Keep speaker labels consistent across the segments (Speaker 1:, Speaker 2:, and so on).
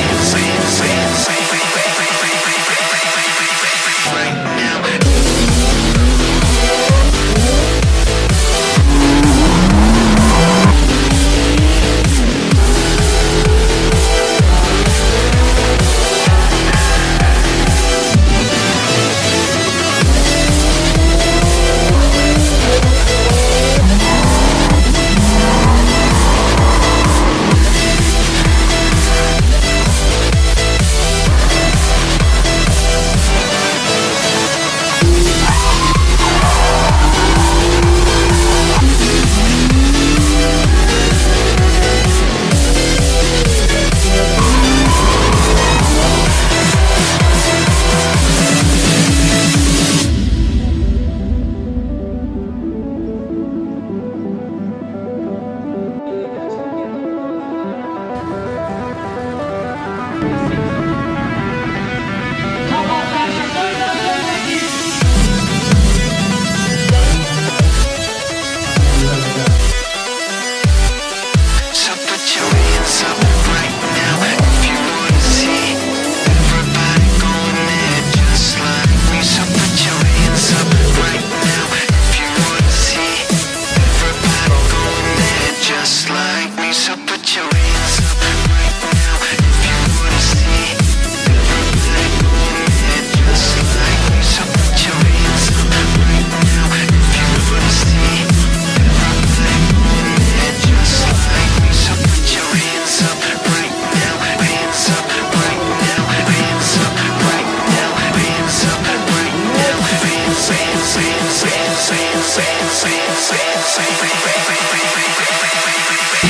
Speaker 1: see, see, see.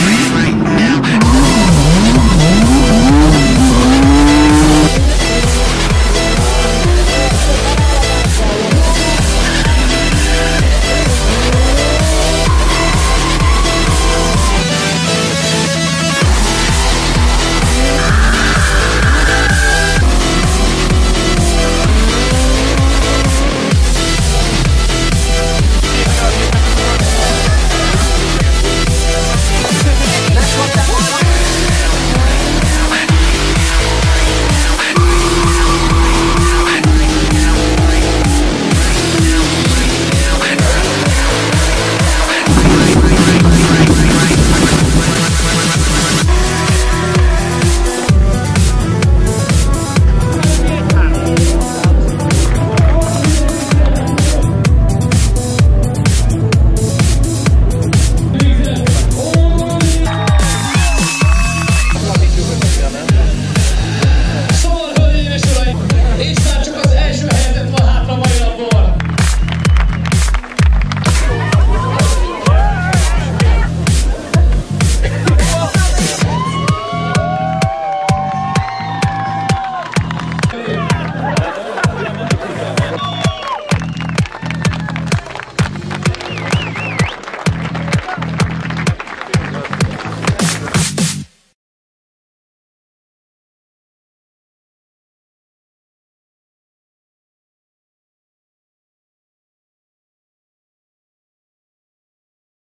Speaker 1: Right.